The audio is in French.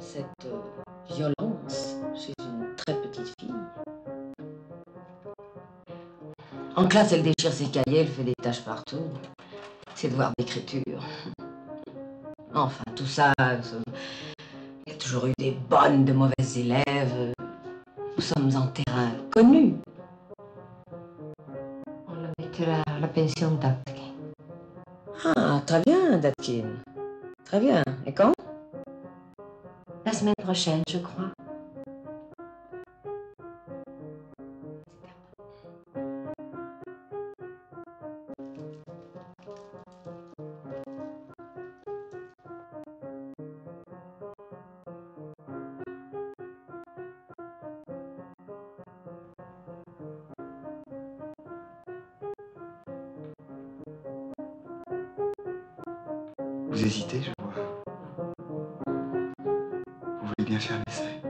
cette euh, violence chez une très petite fille. En classe, elle déchire ses cahiers, elle fait des tâches partout. Ses devoirs d'écriture. Enfin, tout ça, euh, il y a toujours eu des bonnes, de mauvaises élèves. Nous sommes en terrain connu. On la mettra à la pension d'Atkin. Ah, très bien, Datkin. Très bien. Et quand? La semaine prochaine, je crois. Vous hésitez, je Deus te abençoe.